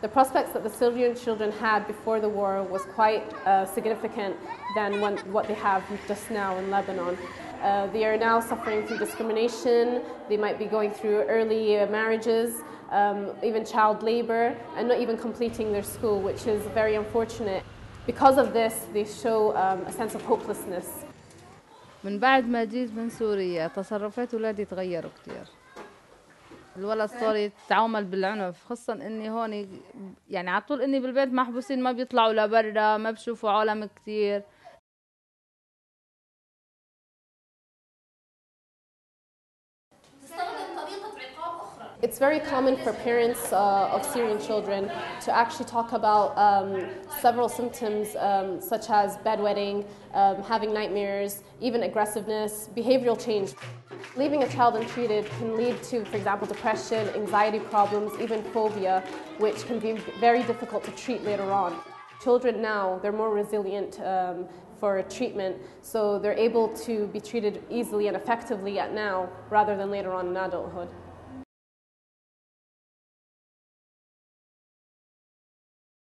The prospects that the Syrian children had before the war was quite uh, significant than when, what they have just now in Lebanon. Uh, they are now suffering through discrimination, they might be going through early uh, marriages, um, even child labor, and not even completing their school, which is very unfortunate. Because of this, they show um, a sense of hopelessness. من بعد ما جيت من سوريا تصرفات ولادي تغيروا كتير الولد صار يتعامل بالعنف خصوصا إني هون يعني على طول إني بالبيت محبوسين ما بيطلعوا لبرا ما بشوفوا عالم كتير. It's very common for parents uh, of Syrian children to actually talk about um, several symptoms um, such as bedwetting, um, having nightmares, even aggressiveness, behavioral change. Leaving a child untreated can lead to, for example, depression, anxiety problems, even phobia, which can be very difficult to treat later on. Children now, they're more resilient um, for treatment, so they're able to be treated easily and effectively at now rather than later on in adulthood.